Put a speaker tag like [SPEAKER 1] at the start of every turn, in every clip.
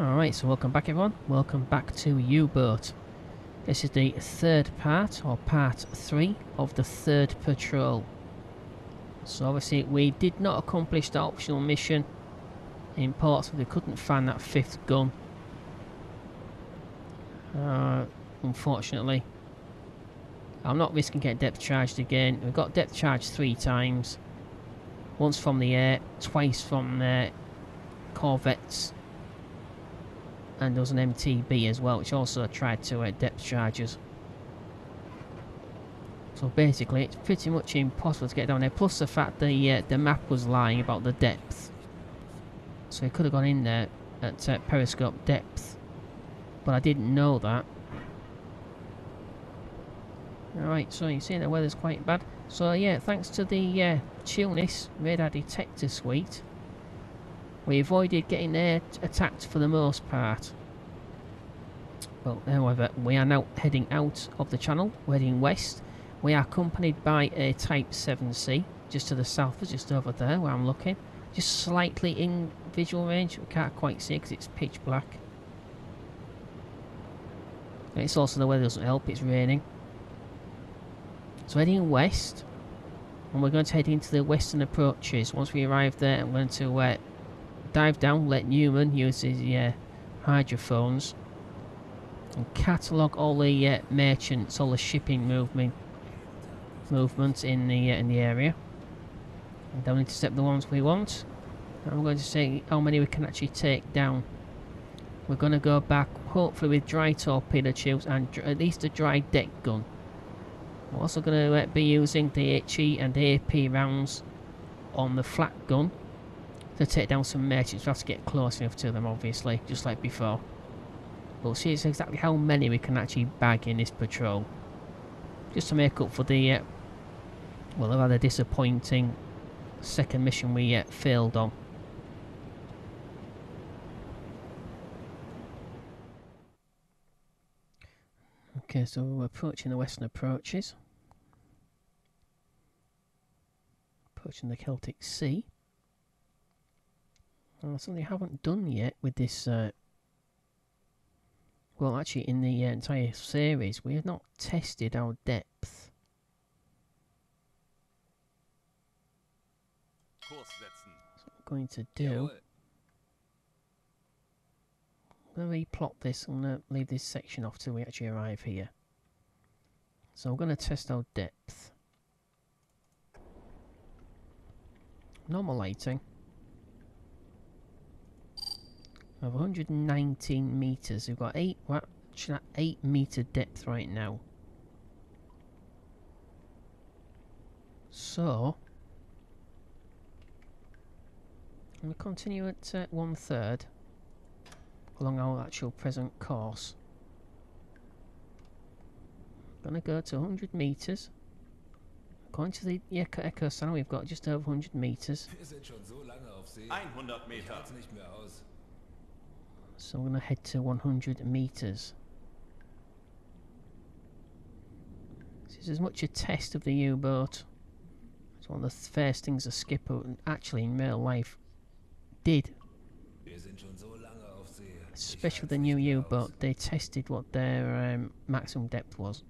[SPEAKER 1] Alright, so welcome back everyone. Welcome back to U-Boat. This is the third part, or part three, of the third patrol. So obviously we did not accomplish the optional mission in Portsmouth. We couldn't find that fifth gun. Uh, unfortunately. I'm not risking getting depth charged again. We've got depth charged three times. Once from the air, twice from uh, corvettes and there was an MTB as well, which also tried to uh, depth charges. So basically, it's pretty much impossible to get down there. Plus the fact the uh, the map was lying about the depth, so he could have gone in there at uh, periscope depth, but I didn't know that. Alright, so you see the weather's quite bad. So yeah, thanks to the uh, Chilnis radar detector suite, we avoided getting there attacked for the most part. Well, however, we are now heading out of the channel, we're heading west. We are accompanied by a Type 7C, just to the south, of just over there where I'm looking. Just slightly in visual range, we can't quite see because it's pitch black. It's also the weather doesn't help, it's raining. So heading west, and we're going to head into the western approaches. Once we arrive there, I'm going to uh, dive down, let Newman use his uh, hydrophones and catalogue all the uh, merchants, all the shipping movement movements in the uh, in the area. And then intercept the ones we want. And I'm going to see how many we can actually take down. We're going to go back, hopefully with dry torpedo tubes and at least a dry deck gun. We're also going to uh, be using the HE and AP rounds on the flak gun to take down some merchants. We have to get close enough to them, obviously, just like before. We'll see exactly how many we can actually bag in this patrol. Just to make up for the, uh, well, the rather disappointing second mission we uh, failed on. Okay, so we're approaching the western approaches. Approaching the Celtic Sea. Well, something I haven't done yet with this. Uh, well, actually, in the uh, entire series, we have not tested our depth. So what I'm going to do. I'm going to replot this. I'm going to leave this section off till we actually arrive here. So I'm going to test our depth. Normal of 119 meters. We've got eight, what, eight meter depth right now. So, I'm going to continue at uh, one third along our actual present course. Going to go to 100 meters. According to the Echo, Echo Sound, we've got just over 100 meters. 100 Meter. So I'm going to head to 100 metres. This is as much a test of the U-boat. It's one of the first things a skipper actually in real life did. Especially the new U-boat, they tested what their um, maximum depth was.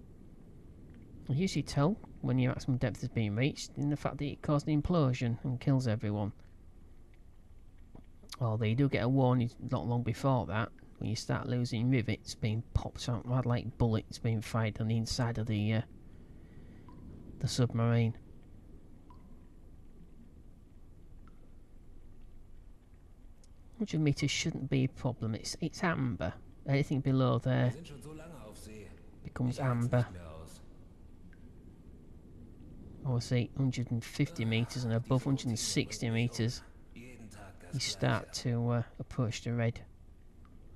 [SPEAKER 1] You usually tell when your maximum depth has been reached in the fact that it caused an implosion and kills everyone. Well, they do get a warning not long before that when you start losing rivets being popped out like bullets being fired on the inside of the uh, the submarine. Hundred meters shouldn't be a problem. It's it's amber. Anything below there becomes amber. Obviously, 150 meters and above 160 meters you start to uh, approach the red.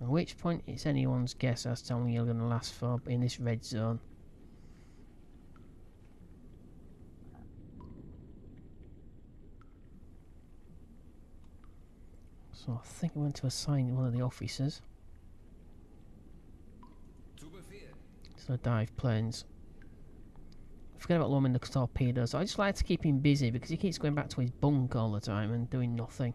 [SPEAKER 1] At which point it's anyone's guess as to how long you're going to last for in this red zone. So I think I'm going to assign one of the officers. So dive planes. Forget about looming the torpedoes. I just like to keep him busy because he keeps going back to his bunk all the time and doing nothing.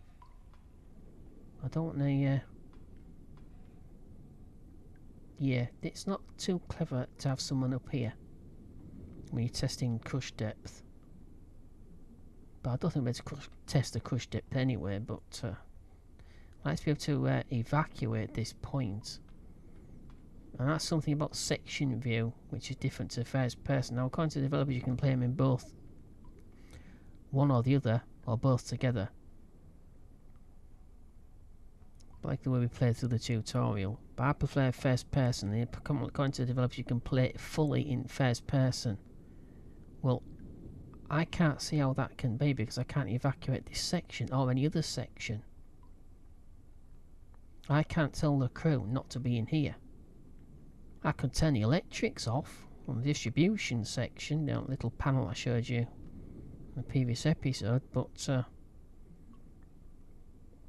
[SPEAKER 1] I don't want to. Yeah, it's not too clever to have someone up here when you're testing crush depth. But I don't think we're to crush, test the crush depth anyway. But uh, let's be able to uh, evacuate this point. And that's something about section view, which is different to first person. Now, according to developers, you can play them in both one or the other, or both together. Like the way we played through the tutorial. But I prefer first person. And According to the developers, you can play it fully in first person. Well, I can't see how that can be because I can't evacuate this section or any other section. I can't tell the crew not to be in here. I could turn the electrics off on the distribution section, that little panel I showed you in the previous episode, but uh,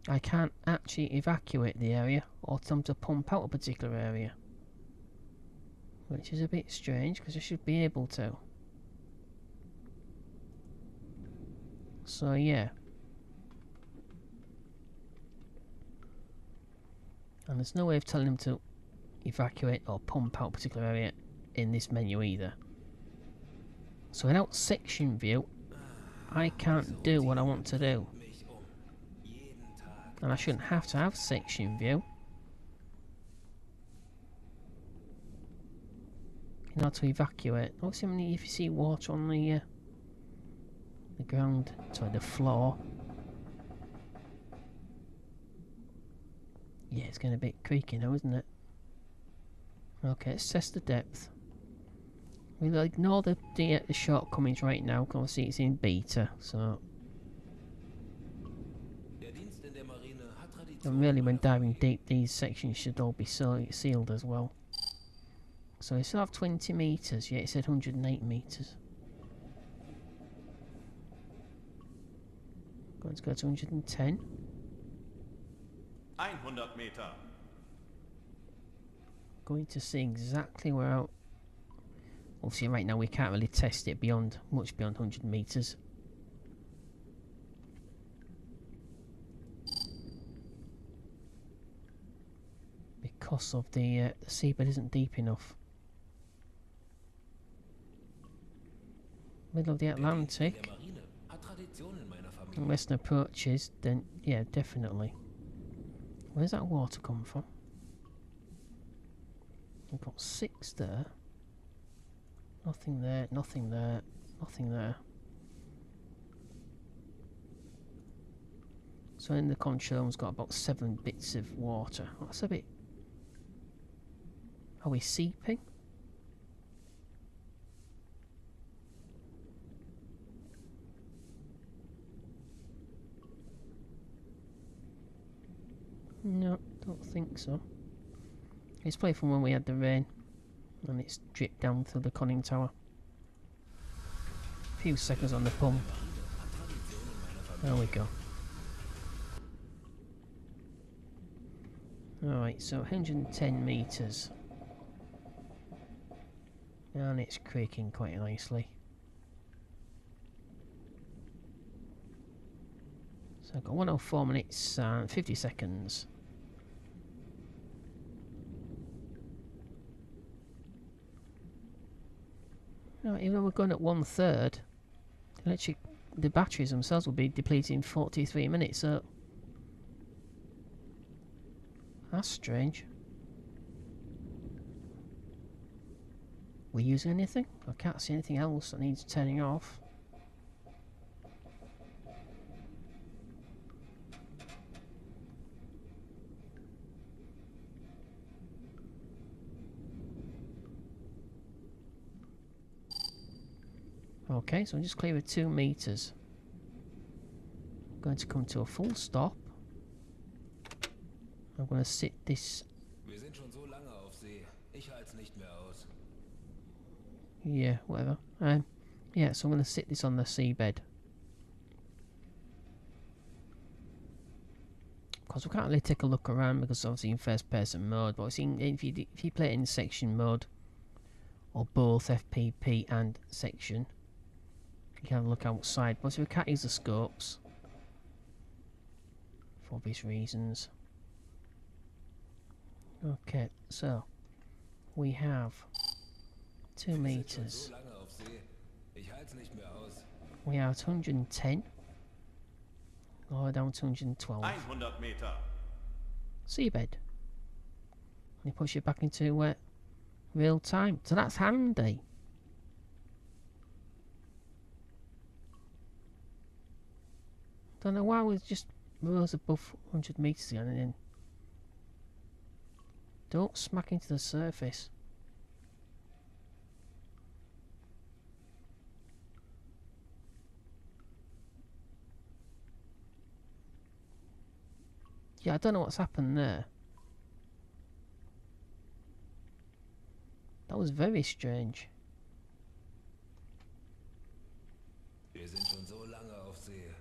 [SPEAKER 1] I can't actually evacuate the area or tell them to pump out a particular area. Which is a bit strange because I should be able to. So yeah. And there's no way of telling them to evacuate or pump out a particular area in this menu either. So without section view, I can't do what I want to do. And I shouldn't have to have section view. In order to evacuate. Obviously, if you see water on the uh, the ground, sorry, the floor. Yeah, it's getting a bit creaky now, isn't it? Okay, test the depth. We'll ignore the, the, uh, the shortcomings right now, 'cause obviously it's in beta, so... And really, when diving deep, these sections should all be sealed as well. So we still have 20 metres, yeah, it said 108 metres. Going to go to 110.
[SPEAKER 2] 100 Meter.
[SPEAKER 1] Going to see exactly where out. Obviously, right now we can't really test it beyond, much beyond 100 metres. Because of the, uh, the seabed isn't deep enough. Middle of the Atlantic.
[SPEAKER 3] Familie.
[SPEAKER 1] and Western approaches, then yeah, definitely. Where's that water come from? We've got six there. Nothing there, nothing there, nothing there. So in the conch room's got about seven bits of water. That's a bit. Are we seeping? No, don't think so. It's probably from when we had the rain and it's dripped down through the conning tower. A few seconds on the pump. There we go. Alright, so 110 metres. And it's creaking quite nicely. So I've got 104 minutes and 50 seconds. Even though we're going at one third, electric the batteries themselves will be depleted in 43 minutes, so that's strange. We using anything? I can't see anything else that needs turning off. Okay, so I'm just clear of two meters. I'm going to come to a full stop. I'm going to sit this.
[SPEAKER 3] Wir sind schon so lange auf See. Ich halte nicht mehr aus.
[SPEAKER 1] Yeah, whatever. Um, yeah, so I'm going to sit this on the seabed. Because we can't really take a look around because obviously in first person mode, but if, you, if you play it in section mode, or both FPP and section, you can have a look outside. But we can't use the scopes, for obvious reasons. Okay, so, we have two meters.
[SPEAKER 3] So lange auf See. Ich halt's nicht mehr aus.
[SPEAKER 1] We are at 110. Lower down to 112.
[SPEAKER 2] 100 Meter.
[SPEAKER 1] Seabed. And it puts you back into uh, real time. So that's handy. Don't know why we're just rose above 100 metres again and then don't smack into the surface. Yeah, I don't know what's happened there. That was very strange.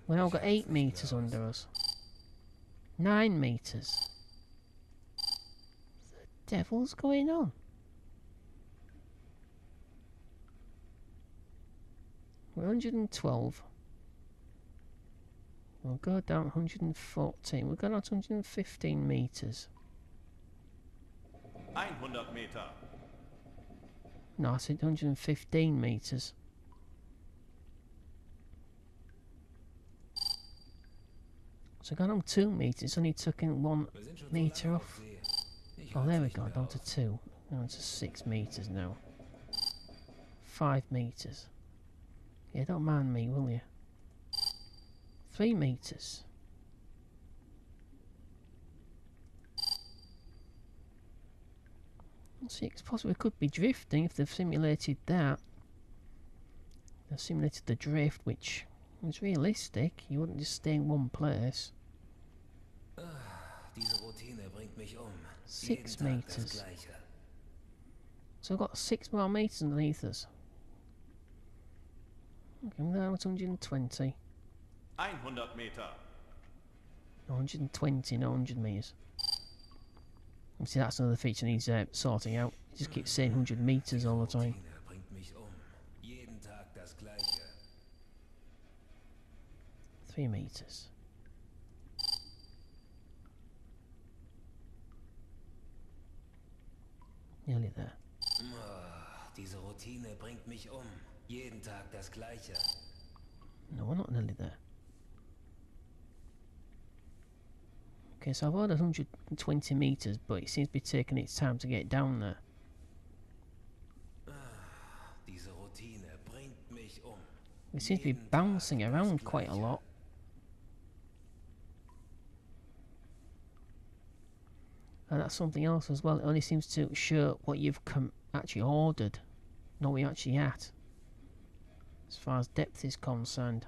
[SPEAKER 1] We now got 8 metres under us. 9 metres. The devil's going on? We're 112. We'll go down 114. We're going out 115 metres.
[SPEAKER 2] 100 Meter.
[SPEAKER 1] No, I said 115 metres. So I got on 2 metres, it's took in 1
[SPEAKER 3] Wir sind schon so
[SPEAKER 1] meter off.
[SPEAKER 3] auf See. Ich
[SPEAKER 1] Oh, there we go, down to 2. Down to 6 metres now. 5 metres. Yeah, don't mind me, will you? 3 metres. See, it's possible it could be drifting if they've simulated that. They've simulated the drift, which is realistic. You wouldn't just stay in one place.
[SPEAKER 3] Diese Routine bringt mich um.
[SPEAKER 1] Six
[SPEAKER 3] Jeden Tag das
[SPEAKER 1] meters. So I've got six more metres underneath us. Okay, we're down 120.
[SPEAKER 2] 100 Meter.
[SPEAKER 1] 120, not 100 metres. See, that's another feature needs uh, sorting out. It just keeps saying 100 metres all the time.
[SPEAKER 3] Routine bringt mich um. Jeden Tag das Gleiche.
[SPEAKER 1] 3 metres. Nearly there.
[SPEAKER 3] Ah, Diese Routine bringt mich um. Jeden Tag das Gleiche.
[SPEAKER 1] No, we're not nearly there. Okay, so I've ordered 120 metres, but it seems to be taking its time to get down there.
[SPEAKER 3] Diese Routine bringt mich um.
[SPEAKER 1] It seems to be bouncing around quite a lot. And that's something else as well. It only seems to show what you've actually ordered, not what you're actually at. As far as depth is concerned.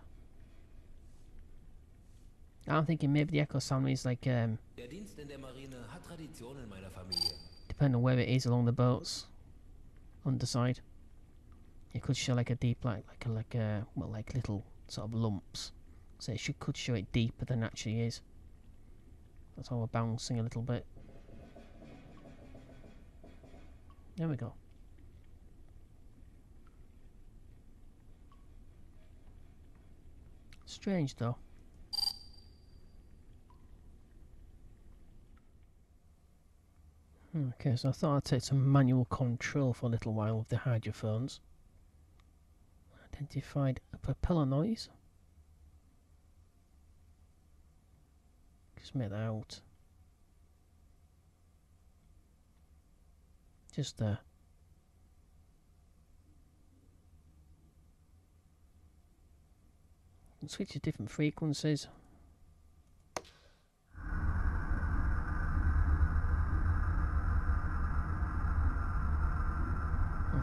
[SPEAKER 1] I'm thinking maybe the Echo Sound is like, um,
[SPEAKER 3] Der Dienst in der Marine hat Tradition in meiner Familie.
[SPEAKER 1] depending on where it is along the boats, underside. It could show like a deep, like like a, like a well, like little sort of lumps. So it should could show it deeper than it actually is. That's why we're bouncing a little bit. There we go. Strange though. Okay, so I thought I'd take some manual control for a little while of the hydrophones. Identified a propeller noise. Just make that out. Just there. Switch to different frequencies.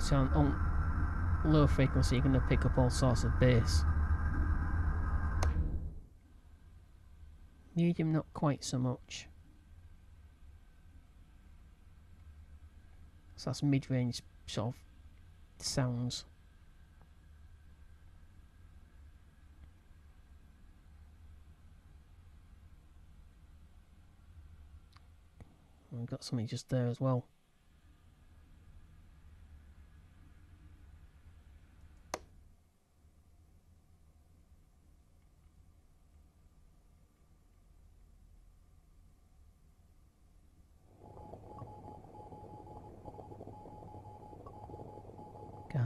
[SPEAKER 1] So on, low frequency you're going to pick up all sorts of bass. Medium not quite so much. So that's mid-range sort of sounds. We've got something just there as well.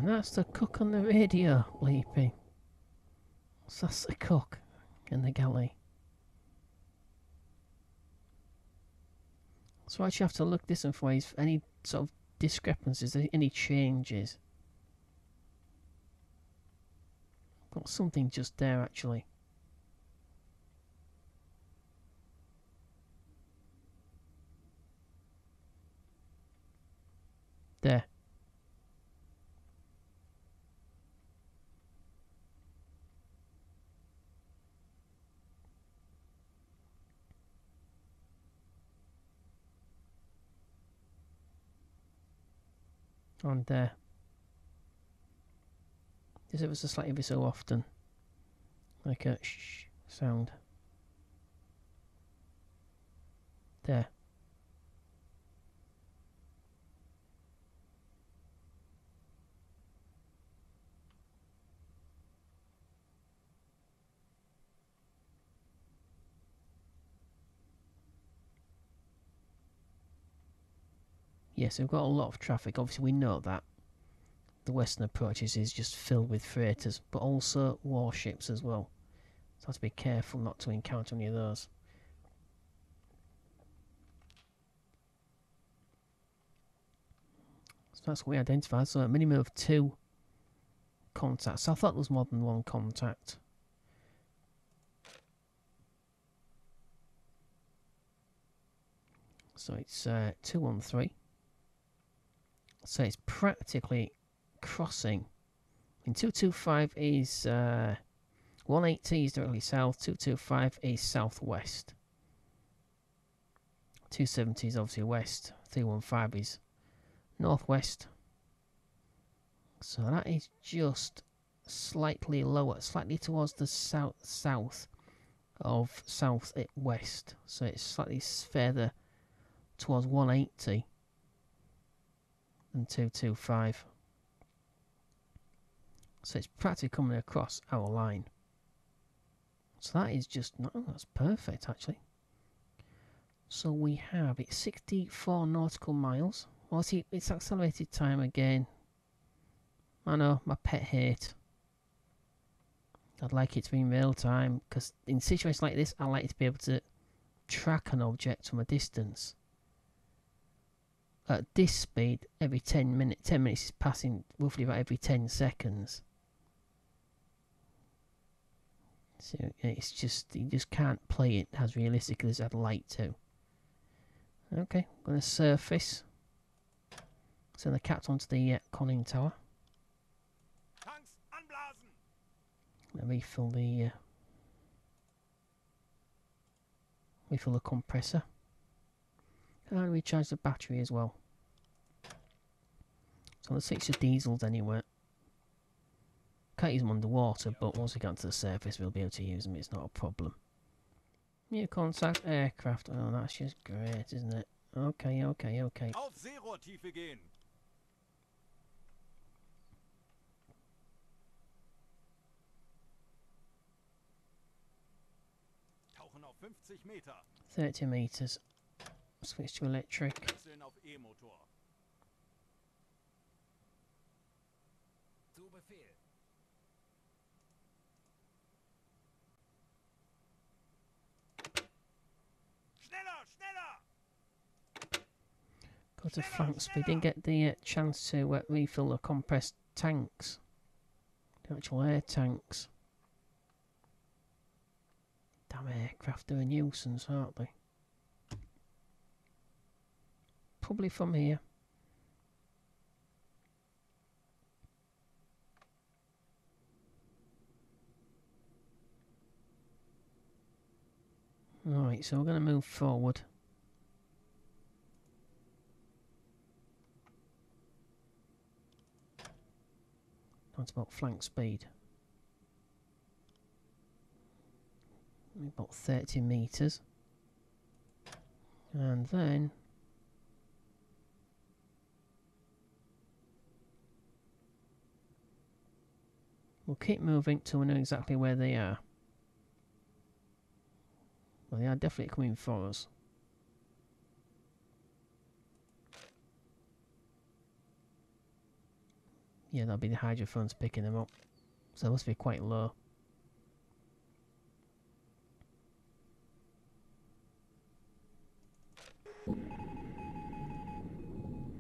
[SPEAKER 1] And that's the cook on the radio bleeping. So that's the cook in the galley. So I actually have to look this ways for any sort of discrepancies, any changes. Got something just there actually. There. On there. Just ever so slightly every so often. Like a shh sound. There. Yes, we've got a lot of traffic. Obviously, we know that. The western approaches is just filled with freighters, but also warships as well. So I have to be careful not to encounter any of those. So that's what we identified. So a minimum of two contacts. So I thought there was more than one contact. So it's uh, 213. So it's practically crossing. And 225 is uh, 180 is directly south, 225 is southwest. 270 is obviously west, 315 is northwest. So that is just slightly lower, slightly towards the south south of south west. So it's slightly further towards 180 and 225. So it's practically coming across our line. So that is just, no, that's perfect actually. So we have, it's 64 nautical miles. Well, see, it's accelerated time again. I know, my pet hate. I'd like it to be in real time, because in situations like this, I like to be able to track an object from a distance at this speed, every 10 minutes, 10 minutes is passing roughly about every 10 seconds. So it's just, you just can't play it as realistically as I'd like to. Okay, I'm going to surface. Send the cat onto the uh, conning tower. Let me refill the uh, refill the compressor. And recharge the battery as well. So let's switch to diesels anyway. Can't use them underwater, but once we get to the surface we'll be able to use them, it's not a problem. New contact aircraft. Oh, that's just great, isn't it? Okay, okay, okay.
[SPEAKER 2] Auf Seerohrtiefe gehen. Tauchen auf 50 Meter.
[SPEAKER 1] 30 meters. Switch to electric. Go to flank speed. Didn't get the uh, chance to uh, refill the compressed tanks. The actual air tanks. Damn aircraft are a nuisance, aren't they? Probably from here. Alright, so we're going to move forward. That's about flank speed. About 30 metres. And then We'll keep moving till we know exactly where they are. Well, they are definitely coming for us. Yeah, that'll be the hydrophones picking them up. So they must be quite low.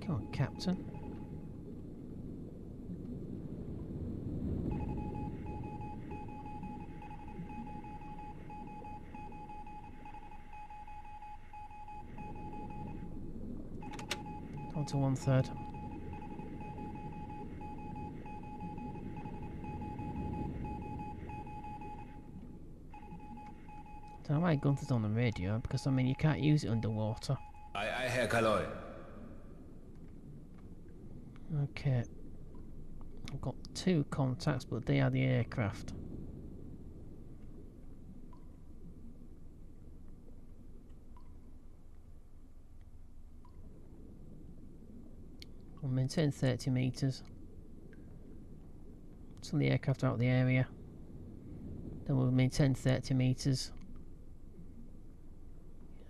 [SPEAKER 1] Come on, Captain. Down to one third. Don't know why Gunther's on the radio, because I mean you can't use it underwater.
[SPEAKER 3] I ei, Herr Kaleu.
[SPEAKER 1] Okay. I've got two contacts, but they are the aircraft. Maintain 30 metres. Until the aircraft out of the area. Then we'll maintain 30 metres.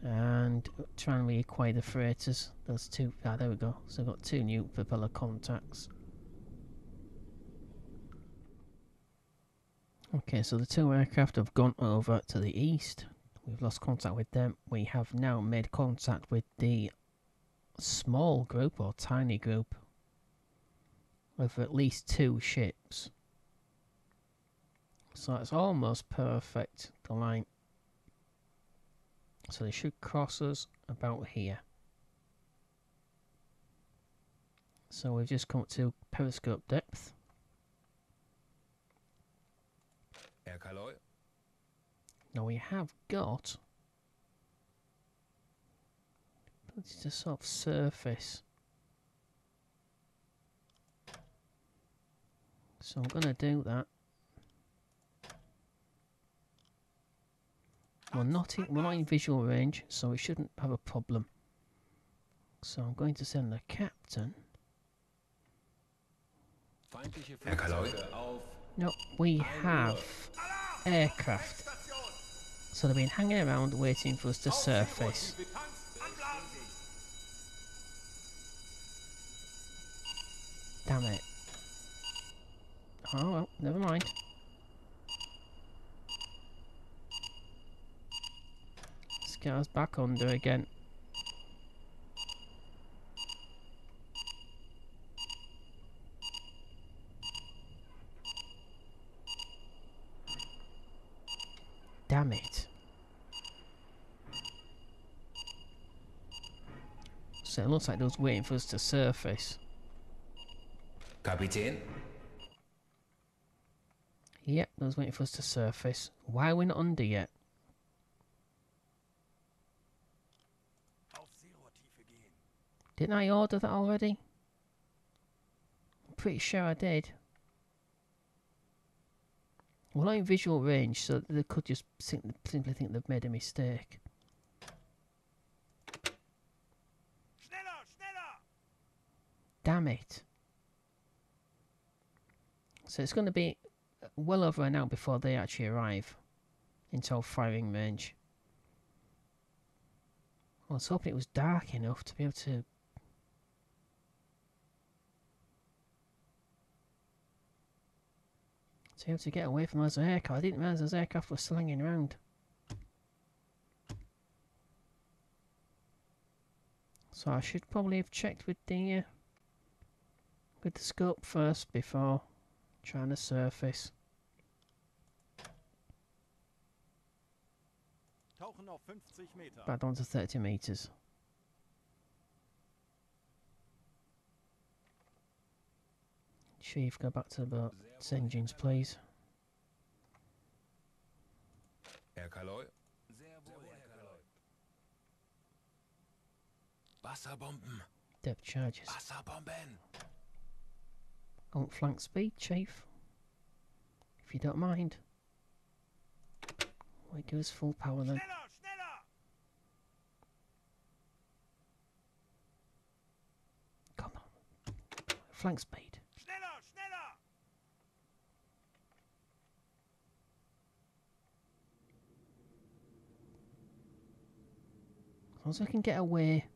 [SPEAKER 1] And try and reacquire the freighters. Those two. Ah, there we go. So I've got two new propeller contacts. Okay, so the two aircraft have gone over to the east. We've lost contact with them. We have now made contact with the small group or tiny group of at least two ships. So it's almost perfect, the line. So they should cross us about here. So we've just come up to periscope depth. Now we have got ability to sort of surface. So I'm gonna do that. We're not in, we're not in visual range, so we shouldn't have a problem. So I'm going to send the captain. No, we have aircraft. So they've been hanging around waiting for us to surface. Damn it. Oh well, never mind. Let's get us back under again. Damn it. So it looks like they was waiting for us to surface.
[SPEAKER 3] Kapitän.
[SPEAKER 1] Yep, I was waiting for us to surface. Why are we not under yet? Didn't I order that already? I'm pretty sure I did. Well, I'm in visual range, so they could just simply think they've made a mistake. Damn it. So it's going to be well over an hour before they actually arrive into firing range. I was hoping it was dark enough to be able to. To be able to get away from those aircraft. I didn't realise those aircraft were still hanging around. So I should probably have checked with the uh, with the scope first before trying to surface.
[SPEAKER 2] Tauchen auf 50 Meter.
[SPEAKER 1] Back down to 30 metres. Chief, go back to the boat. Engines, please.
[SPEAKER 3] Herr Kaleu. Sehr wohl, Herr Kaleu. Wasserbomben.
[SPEAKER 1] Depth charges.
[SPEAKER 3] Wasserbomben.
[SPEAKER 1] I want flank speed, Chief. If you don't mind. Wait, give us full power then. Come on. Flank speed. As long as I can get away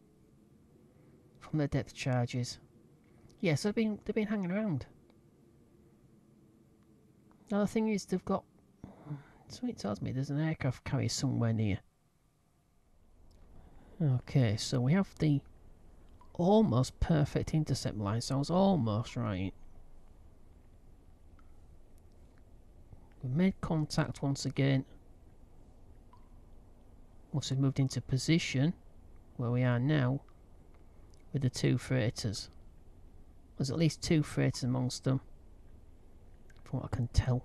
[SPEAKER 1] from the depth charges. Yes, they've been they've been hanging around. Now the thing is, they've got. Something tells me there's an aircraft carrier somewhere near. Okay, so we have the almost perfect intercept line, so I was almost right. We've made contact once again. Once we've moved into position, where we are now, with the two freighters. There's at least two freighters amongst them, from what I can tell.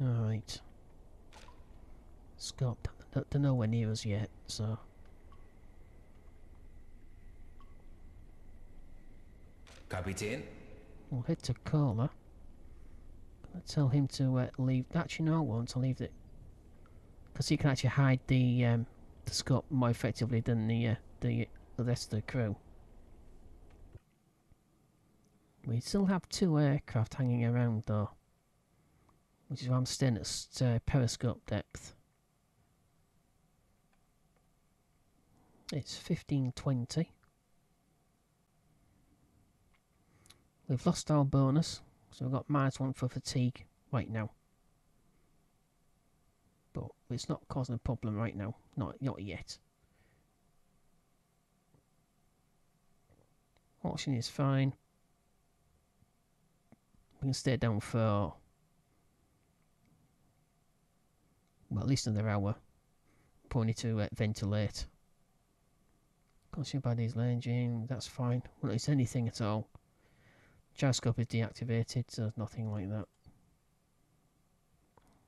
[SPEAKER 1] Alright. Scott, they're, nowhere near us yet, so...
[SPEAKER 3] Captain?
[SPEAKER 1] We'll head to Tell him to uh, leave. Actually, no, I won't. I'll leave it because he can actually hide the um, the scope more effectively than the uh, the the rest of the crew. We still have two aircraft hanging around though, which is why I'm staying at uh, periscope depth. It's fifteen twenty. We've lost our bonus, so we've got minus one for fatigue right now. But it's not causing a problem right now. Not not yet. Auction is fine. We can stay down for well at least another hour. Need to uh, ventilate. Consumed by diesel engine, that's fine. Well, it's anything at all. Gyroscope is deactivated, so there's nothing like that.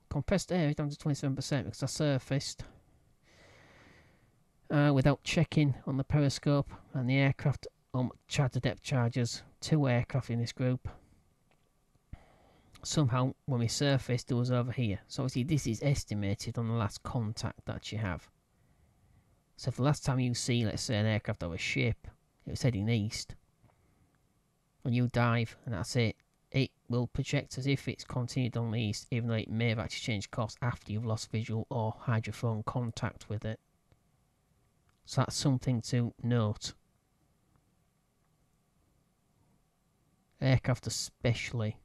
[SPEAKER 1] Compressed air is down to 27% because I surfaced uh, without checking on the periscope and the aircraft um, charter depth charges. Two aircraft in this group. Somehow, when we surfaced, it was over here. So obviously, this is estimated on the last contact that you have. So if the last time you see, let's say, an aircraft or a ship, it was heading east, and you dive, and that's it. It will project as if it's continued on the east, even though it may have actually changed course after you've lost visual or hydrophone contact with it. So that's something to note. Aircraft especially.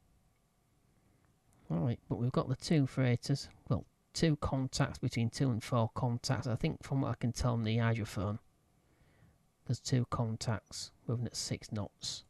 [SPEAKER 1] Alright, but we've got the two freighters. Well, two contacts between two and four contacts. I think from what I can tell on the hydrophone, there's two contacts moving at six knots.